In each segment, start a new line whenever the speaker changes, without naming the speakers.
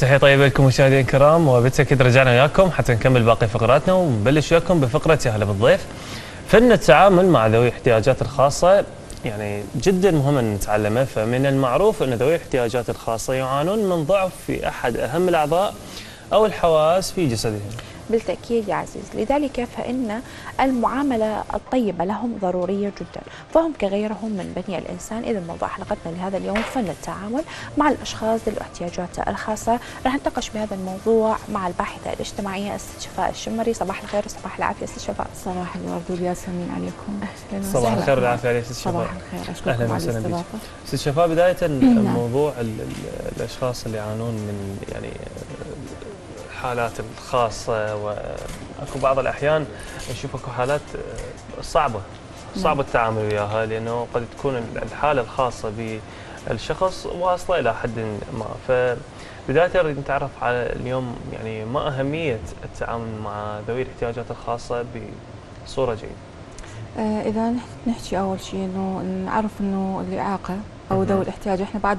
تحية طيبة لكم مشاهدينا الكرام وبالتأكيد رجعنا وياكم حتى نكمل باقي فقراتنا ونبلش وياكم بفقرة يا هلا بالضيف. فن التعامل مع ذوي الاحتياجات الخاصة يعني جدا مهم أن نتعلمه فمن المعروف أن ذوي الاحتياجات الخاصة يعانون من ضعف في أحد أهم الأعضاء أو الحواس في جسدهم.
بالتأكيد يا عزيز. لذلك فإن المعاملة الطيبة لهم ضرورية جدا. فهم كغيرهم من بني الإنسان. إذا موضوع حلقتنا لهذا اليوم فن التعامل مع الأشخاص ذوي الاحتياجات الخاصة. راح نتناقش بهذا الموضوع مع الباحثة الاجتماعية أستاذ شفاء الشمري. صباح الخير وصباح العافية أستاذ شفاء.
صباح الورد والياسمين عليكم.
أهلا
صباح
وسهلا.
الخير والعافية عليك أستاذ
صباح. الخير. أشكركم
أهلا
على
وسهلا بك. شفاء بداية
نعم.
موضوع ال- ال- الأشخاص اللي يعانون من يعني الحالات الخاصة واكو بعض الأحيان نشوف أكو حالات صعبة صعب التعامل وياها لأنه قد تكون الحالة الخاصة بالشخص واصلة إلى حد ما فبداية نريد نتعرف على اليوم يعني ما أهمية التعامل مع ذوي الاحتياجات الخاصة بصورة جيدة.
آه إذا نح- نحكي أول شيء إنه نعرف إنه الإعاقة
أو.
ذوي الاحتياج إحنا بعد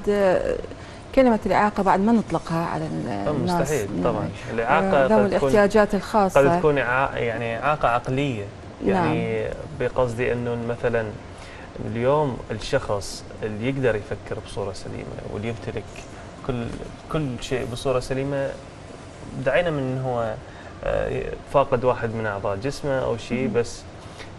كلمة الإعاقة بعد ما نطلقها على
آه،
الناس.
مستحيل
نعم.
طبعا. الإعاقة
ذوي
قد
الاحتياجات
قد
الخاصه
تكون يعني إعاقة عقلية. يعني بقصدي إنه مثلا اليوم الشخص اللي يقدر يفكر بصورة سليمة واللي يمتلك كل كل شيء بصورة سليمة دعينا من هو آه، فاقد واحد من أعضاء جسمه أو شيء. بس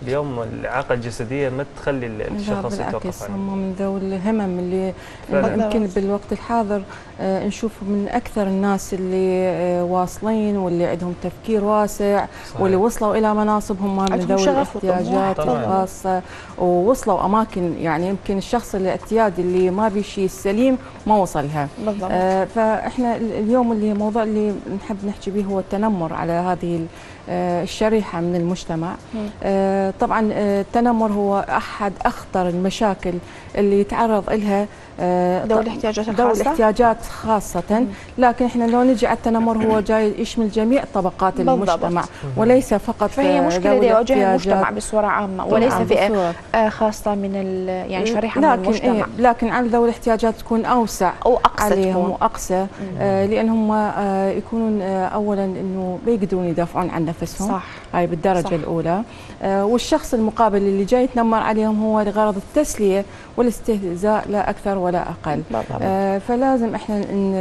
اليوم الاعاقه الجسدية ما تخلي الشخص يتوقف عنه
هم من ذوي الهمم اللي. يمكن بالوقت الحاضر آه، نشوف من أكثر الناس اللي آه، واصلين واللي عندهم تفكير واسع
صحيح.
واللي وصلوا إلى مناصب هم من
عندهم
ذوي الاحتياجات. الخاصة ووصلوا أماكن يعني يمكن الشخص الاعتيادي اللي ما بيشي السليم ما وصلها
بالضبط
آه، فإحنا ال- اليوم اللي موضوع اللي نحب نحكي به هو التنمر على هذه آه، الشريحة من المجتمع. آه، طبعا آه، التنمر هو أحد أخطر المشاكل اللي يتعرض لها آه،
ذوي الاحتياجات
ذوي
الخاصة؟
الاحتياجات خاصة. لكن إحنا لو نجي على التنمر هو جاي يشمل جميع طبقات
بالضبط.
المجتمع وليس فقط
فهي
آه،
مشكلة
ذوي
يواجهها المجتمع بصورة عامة وليس فئة. آه، خاصة من ال- يعني شريحة من
لكن
المجتمع.
إيه لكن على ذوي الاحتياجات تكون أوسع.
أو أقصى
عليهم
تكون.
واقسى آه لأن هم آه يكونون آه اولا إنه بيقدرون يدافعون عن نفسهم.
صح.
هاي بالدرجة
صح.
الأولى. آه والشخص المقابل اللي جاي يتنمر عليهم هو لغرض التسلية والاستهزاء لا أكثر ولا أقل.
بالضبط.
آه فلازم إحنا ن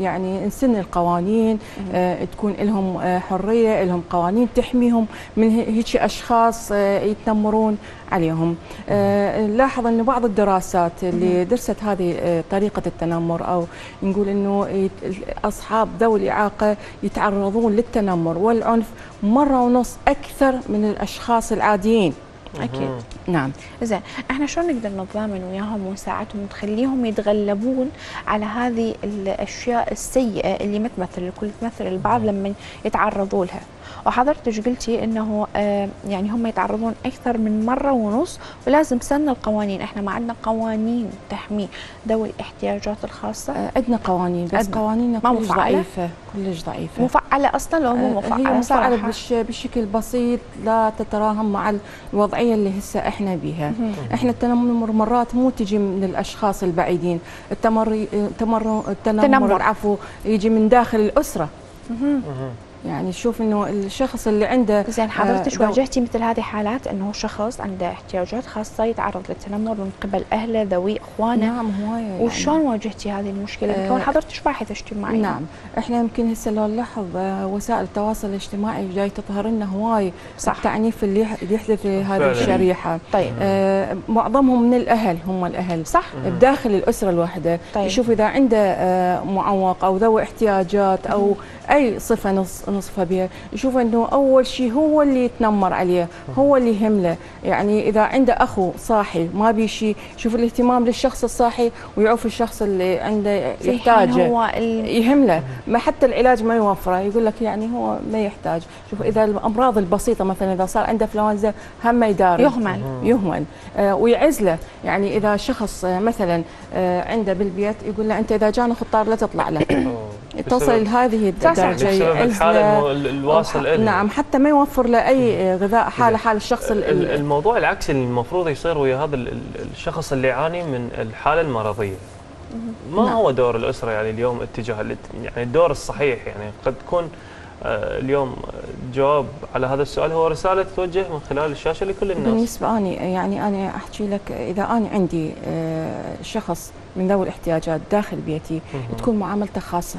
يعني نسن القوانين آه تكون لهم آه حرية لهم قوانين تحميهم من هي- هيك أشخاص آه يتنمرون عليهم. آه نلاحظ إنه بعض الدراسات اللي درست هذه طريقة التنمر أو نقول إنه يت- أصحاب ذوي الإعاقة يتعرضون للتنمر والعنف مرة ونص أكثر من الأشخاص العاديين.
أكيد.
نعم.
زين إحنا شلون نقدر نتضامن وياهم ونساعدهم ونخليهم يتغلبون على هذه الأشياء السيئة اللي ما تمثل الكل تمثل البعض لما يتعرضوا لها. وحضرتك قلتي؟ إنه آه يعني هم يتعرضون أكثر من مرة ونص ولازم سن القوانين. إحنا ما عندنا قوانين تحمي ذوي الاحتياجات الخاصة.
آه عندنا قوانين بس
ما
كلش؟ ضعيفة كلش ضعيفة.
مفعلة أصلا لو مو
آه، هي مفعلة بشكل بسيط لا تتراهم مع الوضعية اللي هسه إحنا بيها. إحنا التنمر مرات مو تجي من الأشخاص البعيدين التمر التمر التنمر
تنمر.
العفو يجي من داخل.
مهم.
يعني شوف إنه الشخص اللي عنده
زين حضرتك
آه،
واجهتي مثل هذه حالات إنه شخص عنده احتياجات خاصة يتعرض للتنمر من قبل أهله ذوي إخوانه
نعم هواية يعني.
وشلون واجهتي هذه المشكلة؟
آه،
كون حضرتك باحثه اجتماعيه
نعم إحنا يمكن هسه لو نلاحظ آه، وسائل التواصل الاجتماعي جاي تظهر لنا هواي
صح.
التعنيف اللي يح- اللي يحدث في هذه. الشريحة
طيب
آه، معظمهم من الأهل هم الأهل
صح
بداخل الأسرة الواحدة
طيب.
يشوف إذا عنده آه، معوق أو ذوي احتياجات أو أي صفة نص نصفها بها. يشوف إنه أول شيء هو اللي يتنمر عليه هو اللي يهمله. يعني إذا عنده أخو صاحي ما بي شيء يشوف الاهتمام للشخص الصاحي ويعوف الشخص اللي عنده يحتاجه.
هو.
يهمله. ما حتى العلاج ما يوفره. يقول لك يعني هو ما يحتاج. شوف إذا الأمراض البسيطة مثلا إذا صار عنده انفلونزا هم ما يداري.
يهمل.
يهمل. آه ويعزله يعني إذا شخص مثلا آه عنده بالبيت يقول له أنت إذا جانا خطار لا تطلع له. تصل لهذه
الدرجة. الحالة الواصل إلها.
نعم حتى ما يوفر له اي آه، غذاء حالة حال الشخص ال-
ال-
ال-
الموضوع العكسي اللي المفروض يصير ويا هذا ال- ال- الشخص اللي يعاني من الحالة المرضية. ما
نعم.
هو دور الأسرة يعني اليوم اتجاه يعني الدور الصحيح؟ يعني قد تكون آه، اليوم جواب على هذا السؤال هو رسالة توجه من خلال الشاشة لكل الناس.
بالنسبة أني يعني أنا أحكي لك إذا أنا عندي آه، شخص من ذوي الاحتياجات داخل بيتي. تكون معاملته خاصة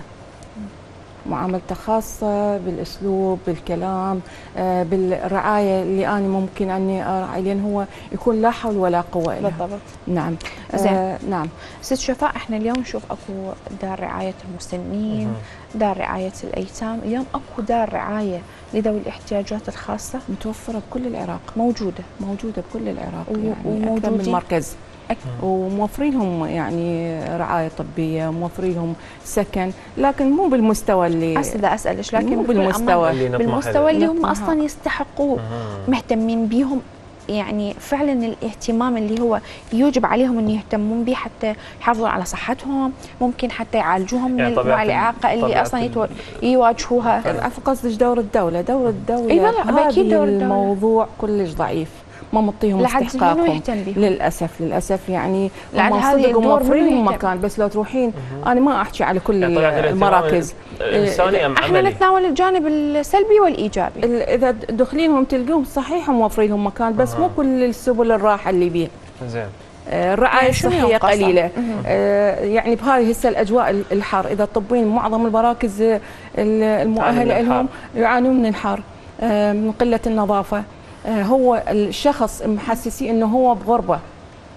معاملته خاصة بالأسلوب بالكلام آه، بالرعاية اللي أنا ممكن أني أرعى لأن هو يكون لا حول ولا قوة له
بالضبط.
نعم.
زين.
آه نعم.
ست شفاء إحنا اليوم نشوف أكو دار رعاية المسنين. دار رعاية الأيتام اليوم أكو دار رعاية لذوي الاحتياجات الخاصة.
متوفرة بكل العراق.
موجودة.
موجودة بكل العراق يعني أكثر من؟ مركز. وموفرين لهم يعني رعاية طبية موفرين لهم سكن لكن مو بالمستوى اللي
بدي اسالك لكن
مو بالمستوى
اللي نطمح
بالمستوى اللي هم. أصلا يستحقوه. مهتمين بيهم يعني فعلا الاهتمام اللي هو يوجب عليهم إن يهتمون به حتى يحافظون على صحتهم ممكن حتى يعالجوهم من
يعني طبيعة
انواع الإعاقة اللي
أصلا
يتو- يواجهوها
عفوا قصدك دور الدولة دور الدولة
إي والله،
هذه
أكيد دور الدولة.
الموضوع كلش ضعيف ما مطيهم استحقاقهم. للأسف للأسف يعني
لعل
هم
هذه
صدق موفرين؟ مكان بس لو تروحين أنا ما أحكي على كل
يعني
المراكز.
أم
إحنا
نتناول الجانب السلبي والإيجابي.
ال- إذا دخلينهم تلقوهم صحيح موفرين لهم مكان بس. مو كل السبل الراحة اللي بيه.
زين.
آه، الرعاية
يعني
الصحية؟
قليلة.
آه، يعني بهذه هسه الأجواء ال- الحار. إذا تطبين معظم المراكز آه، ال-
المؤهلة
لهم يعانون من الحر آه، من قلة النظافة. آه، هو الشخص محسسيه إنه هو بغربة.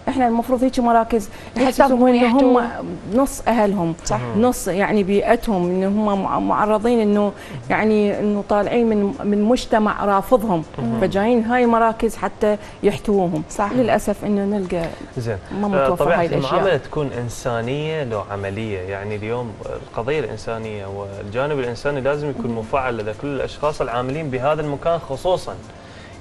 إحنا المفروض هيك مراكز يحسسون إنه هم نص أهلهم.
صح.
نص يعني بيئتهم إن هم مع- معرضين إنه يعني إنه طالعين من من مجتمع رافضهم. فجايين هاي المراكز حتى يحتووهم.
صح.
للأسف إنه نلقى
زين.
ما
آه،
متوفر هاي الأشياء.
تكون إنسانية لو عملية. يعني اليوم القضية الإنسانية والجانب الإنساني لازم يكون مفعل لدى كل الأشخاص العاملين بهذا المكان خصوصا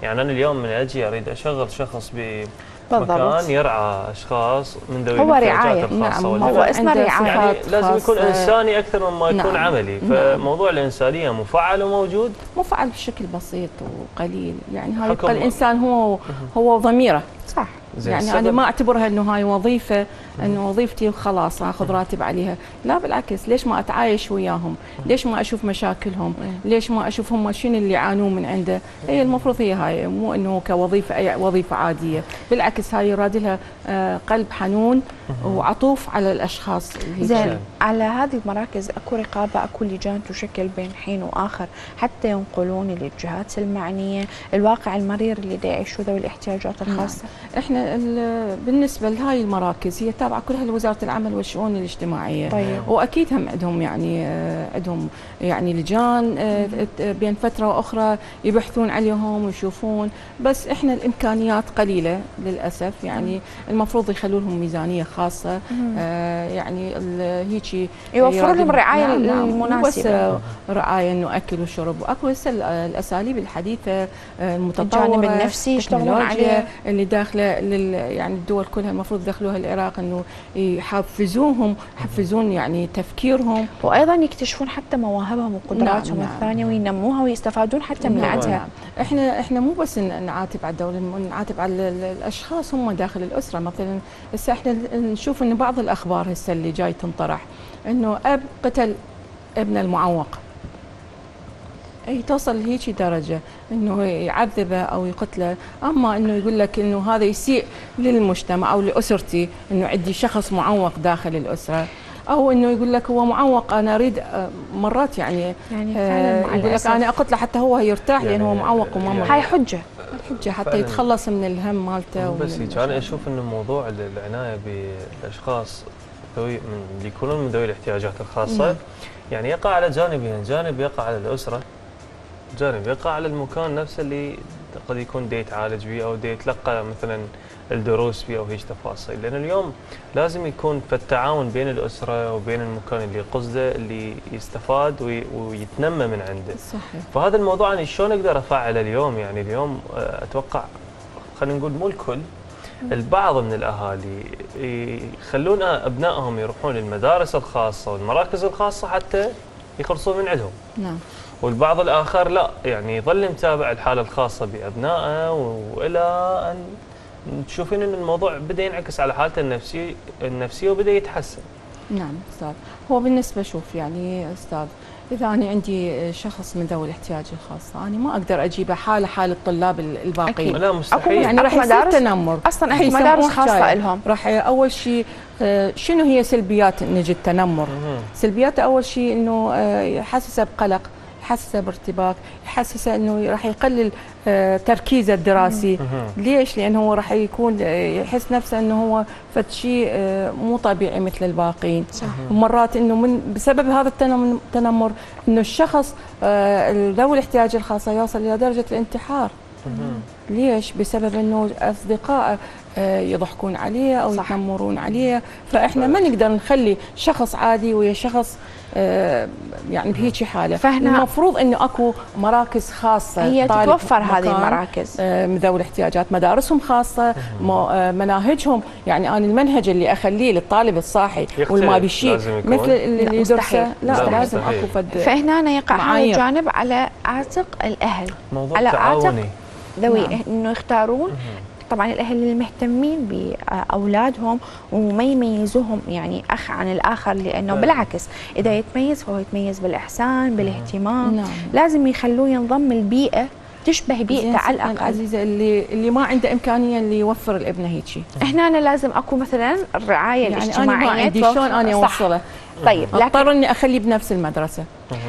يعني أنا اليوم من أجي أريد أشغل شخص
بالضبط
بمكان يرعى أشخاص من ذوي
هو
الاحتياجات
رعاية.
الخاصة
نعم.
هو اسمه
عنده
رعاية.
يعني لازم يكون
خاصة.
إنساني أكثر مما يكون
نعم.
عملي
نعم.
فموضوع الإنسانية مفعل وموجود
مفعل بشكل بسيط وقليل يعني يبقى الإنسان هو هو ضميره
صح
يعني أنا ما أعتبرها إنه هاي وظيفة إنه وظيفتي وخلاص أخذ راتب عليها. لا بالعكس ليش ما أتعايش وياهم؟ ليش ما أشوف مشاكلهم؟ ليش ما أشوف هم شنو اللي يعانون من عنده؟ هي المفروض هي هاي مو إنه كوظيفة أي وظيفة عادية. بالعكس هاي يراد لها آه، قلب حنون وعطوف على الأشخاص.
زين على هذه المراكز أكو رقابة أكو لجان تشكل بين حين وآخر حتى ينقلون للجهات المعنية. الواقع المرير اللي دا يعيشوا ذوي الاحتياجات
الخاصة. إحنا بالنسبة لهاي المراكز هي تابعة كلها لوزاره العمل والشؤون الاجتماعية.
طيب.
واكيد هم عندهم يعني آه، عندهم يعني لجان آه، بين فترة وأخرى يبحثون عليهم ويشوفون بس إحنا الإمكانيات قليلة للأسف. يعني المفروض يخلوا لهم ميزانية خاصة. آه، يعني هيجي
يوفروا لهم الرعايه
نعم، نعم. المناسبة. رعاية إنه أكل وشرب واكو هسه ال- الأساليب الحديثة المتطورة
الجانب النفسي يشتغلون عليه
اللي داخلة لل يعني الدول كلها المفروض يدخلوها العراق إنه يحفزوهم يحفزون يعني تفكيرهم
وأيضا يكتشفون حتى مواهبهم وقدراتهم
نعم، نعم.
الثانية وينموها ويستفادون حتى من
نعم،
عندها
نعم. إحنا إحنا مو بس نعاتب على الدولة نعاتب على ال- ال- الأشخاص هم داخل الأسرة مثلا هسه إحنا نشوف إن بعض الأخبار هسه اللي جاي تنطرح إنه أب قتل ابن المعوق توصل لهيك درجة إنه يعذبه أو يقتله أما إنه يقول لك إنه هذا يسيء للمجتمع أو لأسرتي إنه عندي شخص معوق داخل الأسرة أو إنه يقول لك هو معوق أنا أريد آه، مرات يعني
يعني
آه،
فعلا
يقول لك. أنا أقتله حتى هو يرتاح لأن هو
يعني-
معوق وما
يعني-
هاي حجة
حجة حتى. يتخلص من الهم مالته
بس هيك
المشاكل.
أنا أشوف إنه موضوع ال- العناية بالاشخاص ذوي من اللي يكونون من ذوي الاحتياجات الخاصة
نعم.
يعني يقع على جانبين، جانب يقع على الأسرة جانب يقع على المكان نفسه اللي قد يكون دي يتعالج به أو دي يتلقى مثلا الدروس فيه أو هيك تفاصيل، لأن اليوم لازم يكون في التعاون بين الأسرة وبين المكان اللي قصده اللي يستفاد وي- ويتنمى من عنده.
صحيح.
فهذا الموضوع أنا شلون أقدر افعله اليوم؟ يعني اليوم آه، أتوقع خلينا نقول مو الكل البعض من الأهالي يخلون أبنائهم يروحون للمدارس الخاصة والمراكز الخاصة حتى يخلصون من عندهم.
نعم.
والبعض الآخر لا. يعني يظل متابع الحالة الخاصة بأبنائه وإلى أن تشوفين إن الموضوع بدأ ينعكس على حالته النفسيه النفسية وبدأ يتحسن.
نعم أستاذ. هو بالنسبة شوف يعني أستاذ إذا أنا عندي شخص من ذوي الاحتياج الخاصه أنا ما أقدر اجيبه حالة حال الطلاب الباقيين.
لا مستحيل.
يعني راح يصير تنمر. أصلا
اكو مدارس
خاصة.
لهم.
راح أول شيء آه، شنو هي سلبيات نجي التنمر. سلبياته أول شيء إنه آه، يحسسه بقلق. يحسسه بارتباك يحسسه إنه راح يقلل آه، تركيزه الدراسي. ليش؟ لأنه هو راح يكون آه، يحس نفسه إنه هو فد شيء آه، مو طبيعي مثل الباقين مرات إنه من بسبب هذا التنم- التنمر إنه الشخص ذوي الاحتياج الخاصة يوصل إلى درجة الانتحار. ليش؟ بسبب إنه اصدقائه آه، يضحكون عليه أو
صح.
يتنمرون عليه. فإحنا ما نقدر نخلي شخص عادي ويا شخص آه، يعني بهيك حالة.
فهنا-
المفروض إنه أكو مراكز خاصة.
هي تتوفر هذه المراكز.
آه، ذوي الاحتياجات مدارسهم آه، مناهجهم. يعني أنا المنهج اللي أخليه للطالب الصاحي والما
يكون.
مثل اللي
لا،
يدرسه. لا,
لا،
لازم. أكو فد
فهنا يقع هذا. الجانب على عاتق الأهل.
موضوع
على عاتق ذوي
نعم.
إنه يختارون. طبعا الأهل المهتمين بأولادهم وما يميزوهم يعني أخ عن الآخر لأنه
فعلا.
بالعكس إذا يتميز فهو يتميز بالإحسان بالاهتمام.
نعم.
لازم يخلوه ينضم البيئه تشبه بيئته على الأقل.
العزيزة اللي اللي ما عنده إمكانية اللي يوفر الابنة هيك شيء
هنا أنا لازم أكو مثلا الرعايه
يعني
الاجتماعيه
ما عندي شلون أنا
صح. طيب لكن
أضطر إني أخليه بنفس المدرسة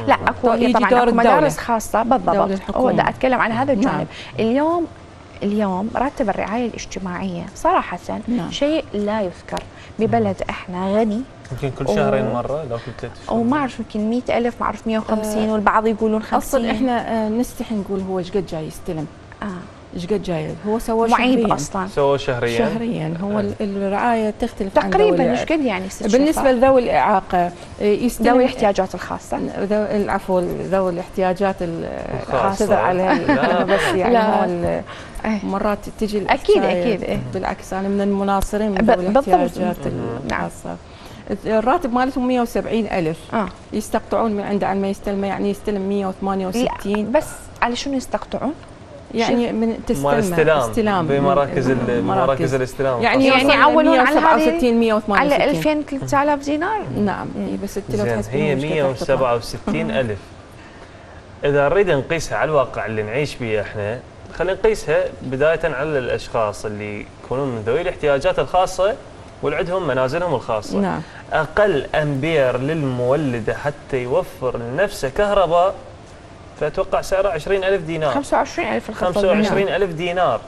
لا اكو
يجي
طبعا
دور
اكو
الدولة.
مدارس
خاصة
بالضبط. هو دا أتكلم عن هذا الجانب
نعم.
اليوم اليوم راتب الرعاية الاجتماعية صراحة
نعم.
شيء لا يذكر ببلد إحنا غني
يمكن كل شهرين
و-
مرة لو كل ثلاث شهور
أو ما أعرف يمكن 100000 ما أعرف 150
آه،
والبعض يقولون 50
أصلا إحنا آه، نستحي نقول هو إيش قد جاي يستلم
آه.
إيش قد جاي هو سوى
معيب
شهرياً.
أصلا
سووا شهريا
شهريا هو
آه.
ال- الرعاية تختلف عن ذوي
تقريبا إيش قد يعني شهور؟
لذوي الإعاقة آه، يستلم
ذوي الاحتياجات الخاصة
ذو العفو ذوي الاحتياجات ال-
الخاصة.
اعتذر على بس يعني
لا.
هو
إيه.
مرات تجي الإحصائية.
أكيد، إيه.
بالعكس أنا من المناصرين من ذوي
بالضبط.
الاحتياجات. الخاصة الراتب مالتهم 170 ألف
آه
يستقطعون من عنده عن ما يستلمه يعني يستلم 168
بس على شنو يستقطعون؟
يعني من
مال
تستلمه
استلام
استلام
بمراكز. بمراكز الاستلام.
يعني
يعني
يوصل
يعولون على هذه-
167 168
على 2000 3000 دينار.
نعم إيه، بس
هي
قد راح تطلع.
167 ألف. إذا نريد نقيسها على الواقع اللي نعيش به إحنا خلينا نقيسها بداية على الأشخاص اللي يكونون من ذوي الاحتياجات الخاصة واللي عندهم منازلهم الخاصة.
نعم.
أقل أمبير للمولدة حتى يوفر لنفسه كهرباء فأتوقع سعره 20 ألف دينار.
25000 الخطه
25 ألف دينار.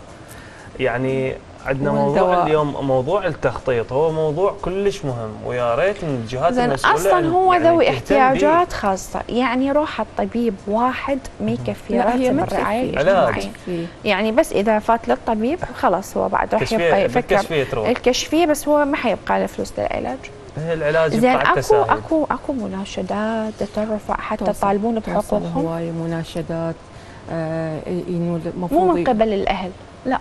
يعني عندنا موضوع. اليوم موضوع التخطيط. هو موضوع كلش مهم ويا ريت من الجهات المسؤولة
أصلا هو
يعني
ذوي احتياجات خاصة. يعني روح الطبيب واحد ما يكفي راتب
ما
الرعايه. الاجتماعيه يعني بس إذا فات للطبيب خلاص هو بعد. راح يبقى يفكر.
بالكشفية تروح.
الكشفية بس هو ما حيبقى له فلوس للعلاج.
العلاج
زين اكو اكو أكو مناشدات ترفع حتى يطالبون بحقوقهم
هواية مناشدات آه إنه
مو من قبل الأهل. لا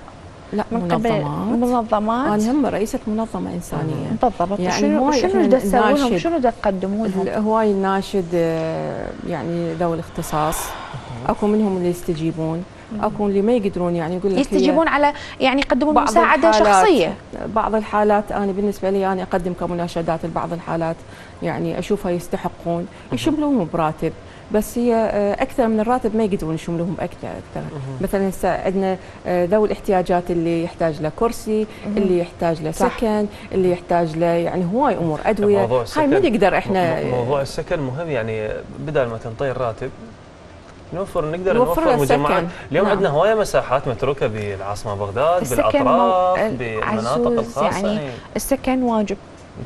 لا
من قبل
منظمات.
منظمات؟
أنا هم رئيسة منظمة إنسانية.
بالضبط.
يعني
شنو
هواي
شنو دا تسوون لهم شنو دا تقدمون لهم
هواي الناشد آه، يعني ذوي الاختصاص. أكو منهم اللي يستجيبون. اكو اللي ما يقدرون يعني يقول لك
يستجيبون على يعني يقدمون
مساعدة
شخصية.
بعض الحالات أنا بالنسبة لي أنا أقدم كمناشدات لبعض الحالات يعني أشوفها يستحقون يشملوهم براتب بس هي آه، أكثر من الراتب ما يقدرون يشملوهم أكثر أكثر. مثلا هسه عندنا آه، ذوي الاحتياجات اللي يحتاج له كرسي اللي يحتاج له. سكن اللي يحتاج له يعني هواي أمور
أدوية.
هاي ما نقدر إحنا
مو- موضوع السكن مهم يعني بدل ما تنطي الراتب نوفر نقدر
نوفر
نوفر مجمعات. اليوم
نعم.
عندنا هواية مساحات متروكة بالعاصمة بغداد بالأطراف
مو-
بالمناطق الخاصة.
يعني
يعني
السكن واجب.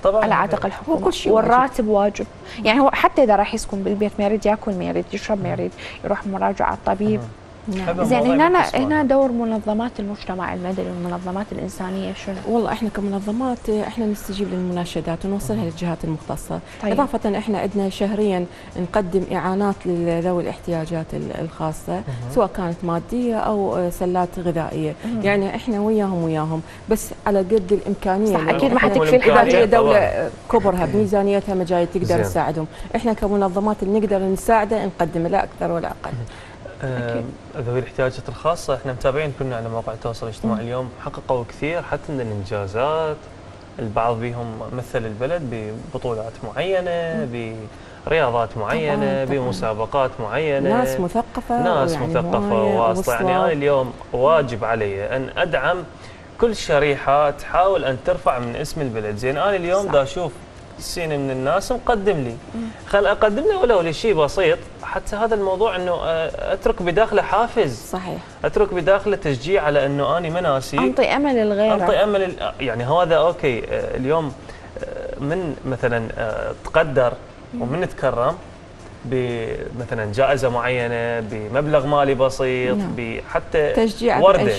طبعا.
على عاتق
هو
الحكومة
كل شيء.
والراتب واجب. يعني هو حتى إذا راح يسكن بالبيت ما يريد ياكل ما يريد يشرب ما يريد يروح مراجعة الطبيب
نعم.
زين هنا هنا. دور منظمات المجتمع المدني والمنظمات الإنسانية شنو؟
والله إحنا كمنظمات إحنا نستجيب للمناشدات ونوصلها للجهات المختصة
طيب.
إضافة إحنا عندنا شهريا نقدم إعانات لذوي الاحتياجات ال- الخاصة سواء كانت مادية أو سلات غذائية يعني إحنا وياهم وياهم بس على قد الإمكانية
صح، أكيد ما حتكفي
اذا. هي دوله
طبعاً.
كبرها بميزانيتها مجاي تقدر
زين.
تساعدهم إحنا كمنظمات اللي نقدر نساعده نقدم لا أكثر ولا أقل
آه، ذوي الاحتياجات الخاصة إحنا متابعين كنا على مواقع التواصل الاجتماعي اليوم. حققوا كثير حتى من الإنجازات البعض بيهم مثل البلد ببطولات معينة برياضات معينة
طبعاً.
بمسابقات معينة.
ناس مثقفة
ناس
يعني
مثقفة
هواية
واسطه يعني
أنا.
اليوم واجب علي أن أدعم كل شريحة تحاول أن ترفع من اسم البلد. زين أنا اليوم. دا أشوف سين من الناس مقدم لي. خل أقدم له ولو لشيء بسيط حتى هذا الموضوع إنه آه، أترك بداخله حافز.
صحيح.
أترك بداخله تشجيع على إنه أني مناسي.
أنطي أمل للغير
أنطي أمل ال- يعني هذا أوكي آه، اليوم آه، من مثلا آه، تقدر ومن تكرم بمثلا جائزة معينة بمبلغ مالي بسيط
نعم.
بحتى
تشجيع وردة.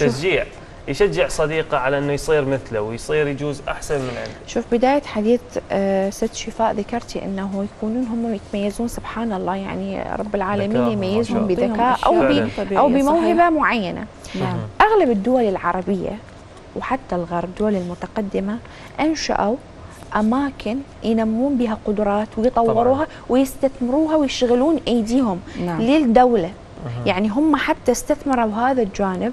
تشجيع. يشجع صديقه على إنه يصير مثله ويصير يجوز أحسن من عنده.
شوف بداية حديث آه، ست شفاء ذكرتي إنه يكونون هم يتميزون سبحان الله يعني رب العالمين يميزهم. بذكاء
أو
أو
صحيح.
بموهبة معينة.
نعم.
أغلب الدول العربية وحتى الغرب الدول المتقدمة أنشأوا أماكن ينمون بها قدرات ويطوروها ويستثمروها ويشغلون أيديهم
نعم.
للدولة. يعني هم حتى استثمروا هذا الجانب.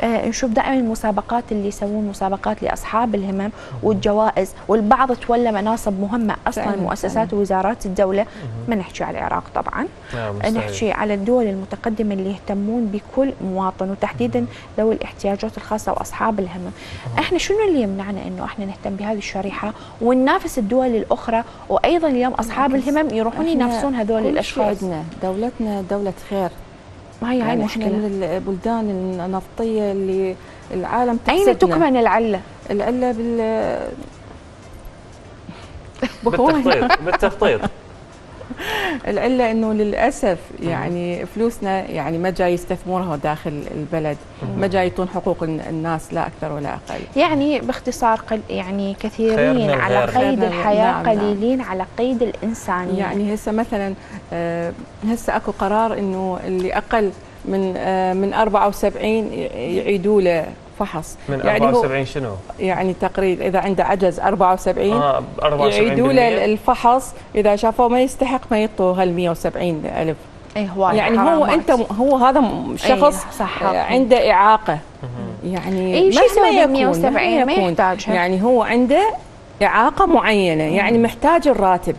آه نشوف دائما المسابقات اللي يسوون مسابقات لأصحاب الهمم والجوائز والبعض تولى مناصب مهمة
أصلا
مؤسسات ووزارات الدولة. ما نحكي على العراق طبعا.
نعم مستحيل.
نحكي على الدول المتقدمة اللي يهتمون بكل مواطن وتحديدا ذوي الاحتياجات الخاصة وأصحاب الهمم. إحنا شنو اللي يمنعنا إنه إحنا نهتم بهذه الشريحة وننافس الدول الأخرى؟ وأيضا اليوم أصحاب
بالعكس.
الهمم يروحون ينافسون هذول الأشخاص.
عندنا دولتنا دولة خير.
ما هي هاي
يعني إحنا
المشكلة
من البلدان النفطية اللي العالم
أين
تحسدنا
تكمن العلة؟
العلة بال
بالتخطيط بالتخطيط.
العلة إنه للأسف يعني فلوسنا يعني ما جاي يستثمرها داخل البلد ما جاي يعطون حقوق الناس لا أكثر ولا أقل.
يعني باختصار قل يعني كثيرين على. قيد الحياة
نعم، نعم.
قليلين على قيد الإنسانية.
يعني هسه مثلا آه، هسه أكو قرار إنه اللي أقل من آه، من 74 يعيدوا له فحص.
من
يعني هو
74 شنو؟
يعني تقريبا إذا عنده عجز 74
آه 74%
يعيدوا له الفحص. إذا شافوه ما يستحق ما يعطوا هال 170 ألف.
اي هو
يعني هو أنت هو هذا م- شخص
أي صح
عنده إعاقة. يعني
أي يسوي
مهما
بال
يكون
170
مهما
ما يحتاجها.
يعني هو عنده إعاقة معينة. يعني محتاج الراتب.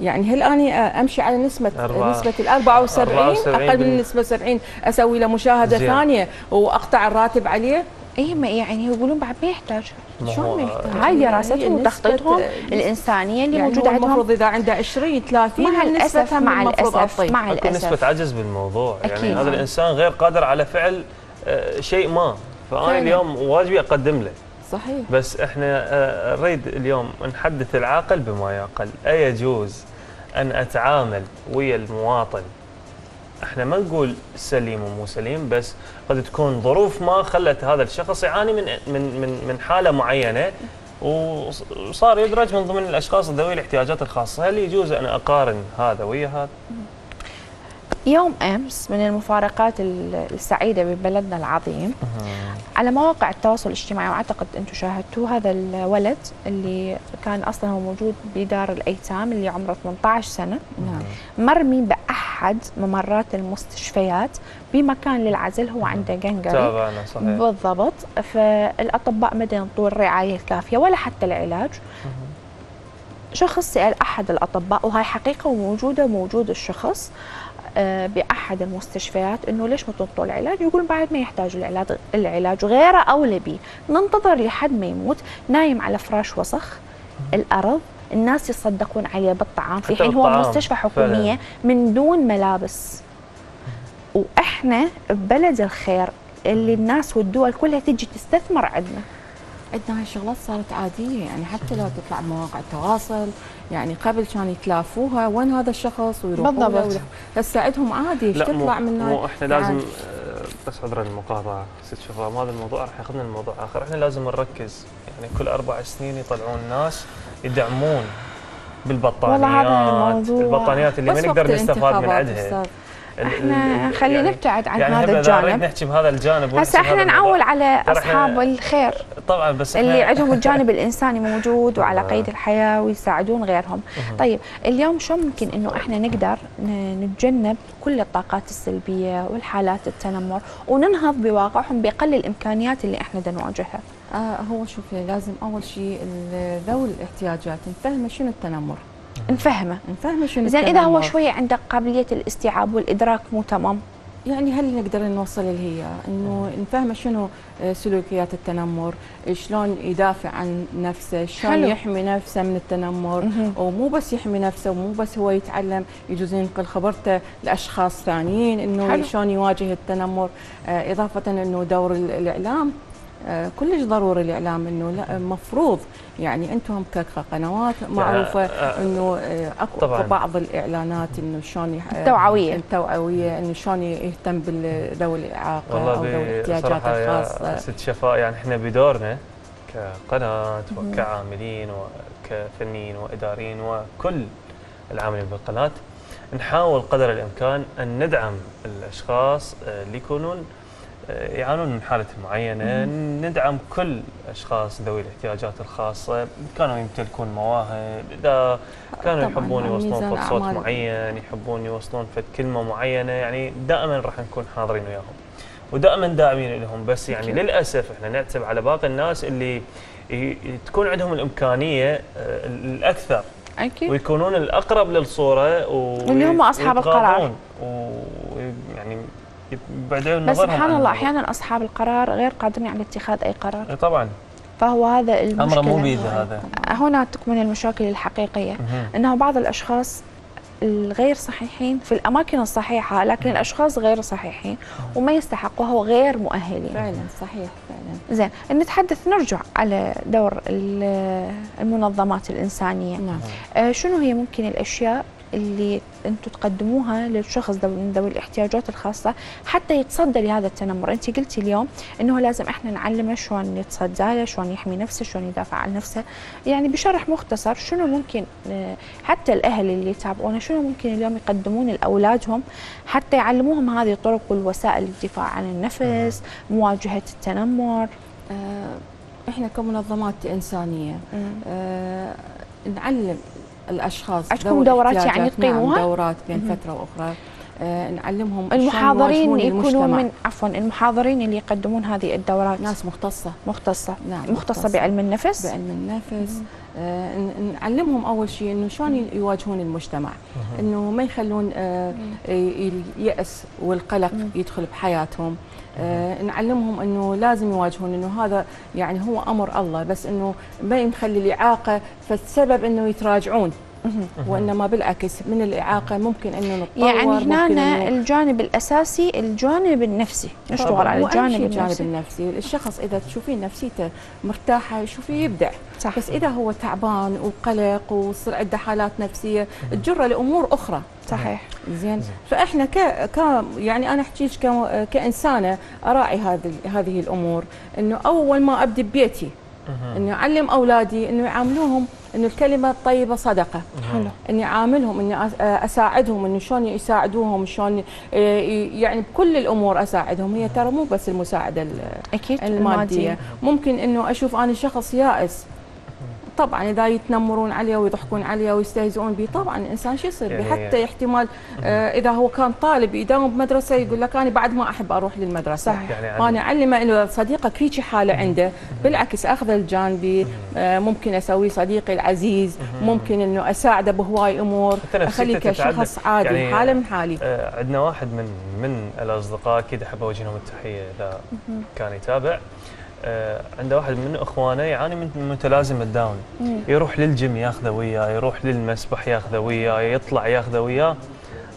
يعني هل أني أمشي على نسبة
أربعة-
نسبة ال 74
74
أقل من نسبة 70 أسوي له مشاهدة
زين.
ثانية وأقطع الراتب عليه
اي ما يعني يقولون بعد ما يحتاج
شلون ما يحتاج؟
هاي
يعني
دراستهم وتخطيطهم
يعني
الإنسانية اللي
هو
موجودة عندهم
المفروض إذا عنده 20 30
مع
هم
مع
أعطيه.
مع
اكو
نسبة
عجز بالموضوع يعني
أكيد.
هذا الإنسان غير قادر على فعل آه، شيء ما
فأنا.
اليوم واجبي أقدم له
صحيح.
بس إحنا آه، نريد اليوم نحدث العاقل بما يعقل أيجوز أن أتعامل ويا المواطن؟ إحنا ما نقول سليم ومو سليم بس قد تكون ظروف ما خلت هذا الشخص يعاني من من من من حالة معينة وص- وصار يدرج من ضمن الأشخاص ذوي الاحتياجات الخاصة. هل يجوز أن أقارن هذا ويا هذا؟
يوم أمس من المفارقات ال- السعيدة ببلدنا العظيم على مواقع التواصل الاجتماعي وأعتقد أنتم شاهدتوه هذا الولد اللي كان أصلا هو موجود بدار الأيتام اللي عمره 18 سنة.
نعم
مرمي بأحد ممرات المستشفيات بمكان للعزل هو عنده جنجري.
صحيح.
بالضبط. فالأطباء ما ينطوا الرعايه الكافيه ولا حتى العلاج. شخص سأل أحد الأطباء وهاي حقيقة وموجودة موجود الشخص. بأحد المستشفيات إنه ليش ما تنطوا العلاج؟ يقول بعد ما يحتاج العلاج العلاج غيره اولى به ننتظر لحد ما يموت نايم على فراش وسخ الأرض الناس يصدقون عليه بالطعام. في حين هو مستشفى حكومية من دون ملابس. وإحنا ببلد الخير اللي الناس والدول كلها تجي تستثمر عندنا.
عندنا هاي الشغلات صارت عادية يعني حتى لو تطلع بمواقع التواصل يعني قبل كانوا يتلافوها وين هذا الشخص ويروحوا
بالضبط.
هسه عندهم عادي
إيش
تطلع من
مو إحنا لازم. آه، بس عذرا المقاطعة ست شباب هذا الموضوع راح ياخذنا الموضوع آخر. إحنا لازم نركز يعني كل أربع سنين يطلعون ناس يدعمون بالبطانيات البطانيات اللي ما نقدر نستفاد من عندها. إحنا
خلينا
يعني-
نبتعد عن
يعني
هذا الجانب
نحكي بهذا الجانب
هسه
إحنا
نعول على أصحاب الخير
طبعا بس
اللي عندهم الجانب الإنساني موجود وعلى
آه.
قيد الحياة ويساعدون غيرهم. طيب اليوم شو ممكن إنه إحنا نقدر نتجنب كل الطاقات السلبية والحالات التنمر وننهض بواقعهم بأقل الإمكانيات اللي إحنا بدنا نواجهها.
آه هو شوفي لازم أول شيء ذوي الاحتياجات نفهمه شنو التنمر
نفهمه.
نفهمه شنو
زين إذا هو. شوية عنده قابلية الاستيعاب والإدراك مو تمام
يعني هل نقدر نوصل لهي إنه نفهم شنو آه، سلوكيات التنمر شلون يدافع عن نفسه شلون. يحمي نفسه من التنمر. ومو بس يحمي نفسه ومو بس هو يتعلم يجوز ينقل خبرته لأشخاص ثانيين
إنه.
شلون يواجه التنمر آه، إضافة إنه دور ال- الإعلام كلش ضروري الإعلام إنه لا مفروض يعني أنتم كقنوات معروفة
آه،
إنه آه، أكو
طبعاً.
أكو بعض الإعلانات إنه شلون
التوعوية.
التوعوية إنه شلون يهتم بذوي
الإعاقة
أو ذوي الاحتياجات الخاصة
ست شفاء يعني إحنا بدورنا كقناة وكعاملين وكفنيين وإداريين وكل العاملين بالقناة نحاول قدر الإمكان أن ندعم الأشخاص آه، اللي يكونون آه، يعانون من حالة معينة. ندعم كل أشخاص ذوي الاحتياجات الخاصة. كانوا يمتلكون مواهب. إذا كانوا يحبون يوصلون فد صوت. معين يحبون يوصلون فد كلمة معينة يعني دائما راح نكون حاضرين وياهم. ودائما داعمين لهم. بس يعني
أكيد.
للأسف إحنا نعتب على باقي الناس اللي تكون عندهم الإمكانية آه، الأكثر.
أكيد.
ويكونون الأقرب للصورة و...
اللي هم أصحاب القرار.
ويعني يبعدون
بس
نظرهم
سبحان
عن
الله. أحيانا أصحاب القرار غير قادرين على اتخاذ أي قرار.
إيه طبعا.
فهو هذا المشكلة.
امره مو بيده هذا.
هنا تكمن المشاكل الحقيقية.
مهم.
إنه بعض الأشخاص الغير صحيحين في الأماكن الصحيحة لكن الأشخاص غير صحيحين وما يستحقوها وغير مؤهلين.
فعلا صحيح فعلا.
زين نتحدث نرجع على دور ال- المنظمات الإنسانية.
نعم.
آه، شنو هي ممكن الأشياء اللي أنتم تقدموها للشخص ذوي من ذوي الاحتياجات الخاصة حتى يتصدى لهذا التنمر، انت قلتي اليوم إنه لازم إحنا نعلمه شلون يتصدى له، شلون يحمي نفسه، شلون يدافع عن نفسه، يعني بشرح مختصر شنو ممكن آه، حتى الأهل اللي يتابعونا شنو ممكن اليوم يقدمون لأولادهم حتى يعلموهم هذه الطرق والوسائل للدفاع عن النفس، مواجهة التنمر.
آه، إحنا كمنظمات إنسانية آه، نعلم الأشخاص
عندكم دورات يعني تقيموها؟
نعم دورات بين
مهم.
فترة وأخرى. آه، نعلمهم
المحاضرين يكونون. من عفوا المحاضرين اللي يقدمون هذه الدورات.
ناس مختصة.
مختصة.
نعم
مختصة بعلم النفس.
بعلم النفس. ن- نعلمهم أول شيء إنه شلون يواجهون المجتمع. إنه ما يخلون آه، الياس والقلق يدخل بحياتهم. آه، نعلمهم إنه لازم يواجهون إنه هذا يعني هو أمر الله بس إنه ما نخلي الإعاقة فالسبب إنه يتراجعون. وإنما بالعكس من الإعاقة ممكن إنه نتطور
يعني هنا
إنه-
الجانب الأساسي الجانب النفسي. نشتغل. على
وأهم شيء
الجانب
الجانب
النفسي.
النفسي. الشخص إذا تشوفين نفسيته مرتاحة شوفي يبدع.
صح.
بس إذا هو تعبان وقلق وصير عنده حالات نفسيه تجره لأمور أخرى.
صحيح.
زين. فإحنا ك... ك يعني أنا احكي ك... كإنسانة أراعي هذه هذه الأمور. إنه أول ما أبدي ببيتي إنه أعلم أولادي إنه يعاملوهم إنه الكلمة الطيبة صدقة.
حلو.
إني أعاملهم إني أساعدهم إنه شلون يساعدوهم شلون ي- يعني بكل الأمور أساعدهم. هي ترى مو بس المساعدة ال-
أكيد.
المادية. ممكن إنه أشوف أنا شخص يائس طبعا إذا يتنمرون عليه ويضحكون عليه ويستهزئون به طبعا الإنسان شو يصير؟ به
يعني-
حتى احتمال آه إذا هو كان طالب يداوم بمدرسة يقول لك أنا بعد ما أحب أروح
للمدرسة.
يعني عن-
فانا أعلمه إنه صديقك هيك حالة عنده بالعكس اخذه لجانبي آه ممكن اسويه صديقي العزيز ممكن إنه أساعده بهواي أمور.
أخليه.
كشخص عادي
يعني-
حالة من حالي.
آه، عندنا واحد من من الأصدقاء أكيد احب اوجه لهم التحية إذا كان يتابع. عنده واحد من إخوانه يعاني من متلازمه داون
مم.
يروح للجيم ياخذه وياه يروح للمسبح ياخذه وياه يطلع ياخذه وياه.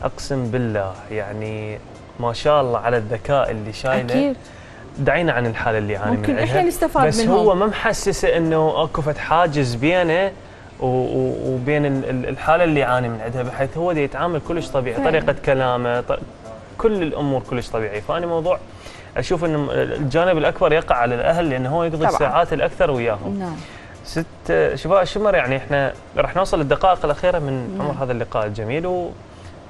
أقسم بالله يعني ما شاء الله على الذكاء اللي شايله.
أكيد.
دعينا عن الحالة اللي يعاني
ممكن
من إحنا
نستفاد
بس
منهم.
هو ما محسسه إنه أكو فد حاجز بينه وبين ال- ال- الحالة اللي يعاني من عندها بحيث هو دي يتعامل كلش طبيعي
فعلاً.
طريقة كلامه كل الأمور كلش طبيعية. فأنا موضوع أشوف إن الجانب الأكبر يقع على الأهل لأنه هو يقضي. الساعات الأكثر وياهم.
نعم.
ست شفاء الشمر يعني إحنا راح نوصل للدقائق الأخيرة من عمر هذا اللقاء الجميل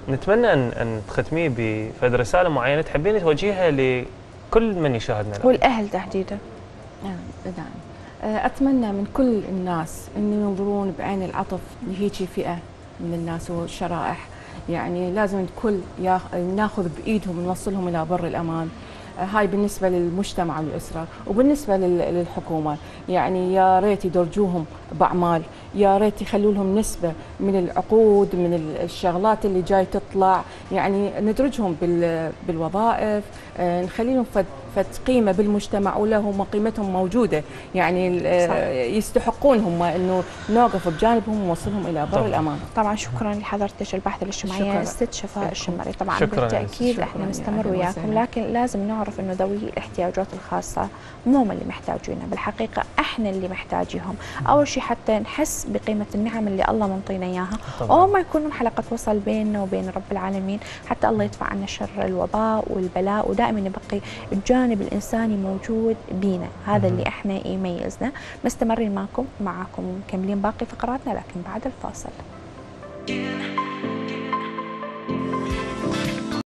ونتمنى أن أن تختميه بفد رسالة معينة تحبين توجهها لكل من يشاهدنا الآن.
والأهل تحديدا.
نعم. نعم أتمنى من كل الناس إن ينظرون بعين العطف لهيك فئة من الناس والشرائح يعني لازم الكل ناخذ بإيدهم نوصلهم إلى بر الأمان. هاي بالنسبة للمجتمع والأسرة وبالنسبة للحكومة. يعني يا ريت يدرجوهم بأعمال يا ريت يخلوا لهم نسبة من العقود من الشغلات اللي جاي تطلع. يعني ندرجهم بالوظائف آه، نخلي فد قيمه بالمجتمع ولهم قيمتهم موجودة. يعني صح. يستحقون هم إنه نوقف بجانبهم ونوصلهم إلى بر الأمان.
طبعا شكرا لحضرتك الباحثة الاجتماعية. الست شفاء الشمري. طبعا بالتأكيد إحنا نستمر وياكم لكن لازم نعرف إنه ذوي الاحتياجات الخاصة مو هم اللي محتاجينها بالحقيقة إحنا اللي محتاجيهم. أول شيء حتى نحس بقيمة النعم اللي الله منطينا إياها. وما يكون حلقة وصل بيننا وبين رب العالمين حتى الله يدفع عنا شر الوباء والبلاء ودائما يبقي الجانب الإنساني موجود بينا. هذا اللي إحنا يميزنا. مستمرين معكم معكم مكملين باقي فقراتنا لكن بعد الفاصل.